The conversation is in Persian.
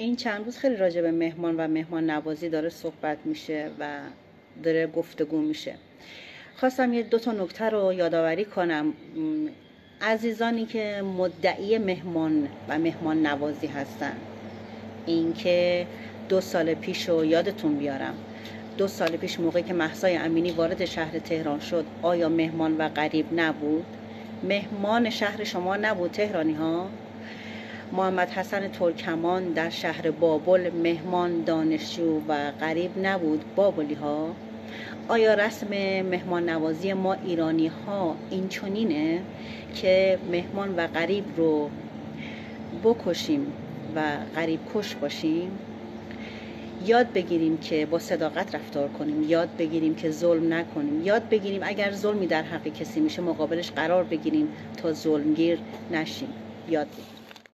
این چند روز خیلی راجع به مهمان و مهمان نوازی داره صحبت میشه و داره گفتگو میشه. خواستم یه دو تا نکته رو یادآوری کنم. عزیزانی که مدعی مهمان و مهمان نوازی هستن اینکه دو سال پیش رو یادتون بیارم. دو سال پیش موقعی که محسای امینی وارد شهر تهران شد آیا مهمان و غریب نبود؟ مهمان شهر شما نبود تهرانی ها محمد حسن ترکمان در شهر بابل مهمان دانشجو و غریب نبود بابلی ها آیا رسم مهمان نوازی ما ایرانی ها این چونینه که مهمان و غریب رو بکشیم و غریب کش باشیم؟ یاد بگیریم که با صداقت رفتار کنیم یاد بگیریم که ظلم نکنیم یاد بگیریم اگر ظلمی در حق کسی میشه مقابلش قرار بگیریم تا ظلمگیر نشیم. یاد بگیریم.